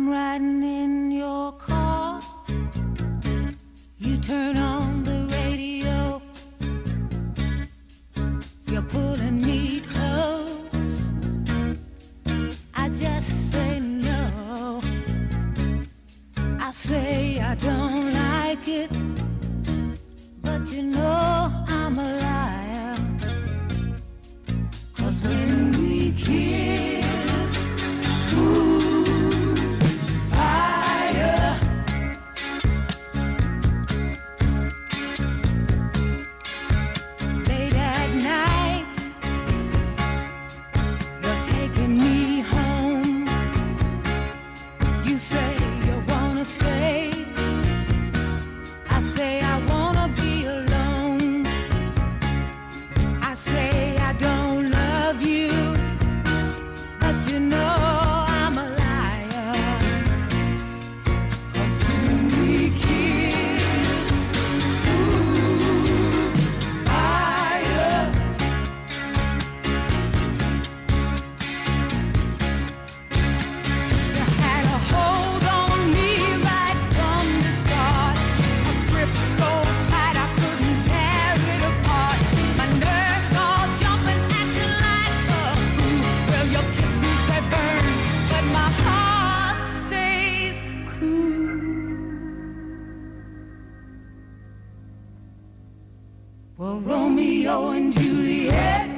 I'm riding in your car. You turn on the radio. You're pulling me close. I just say no. I say I don't like it. But you know. Well, Romeo and Juliet.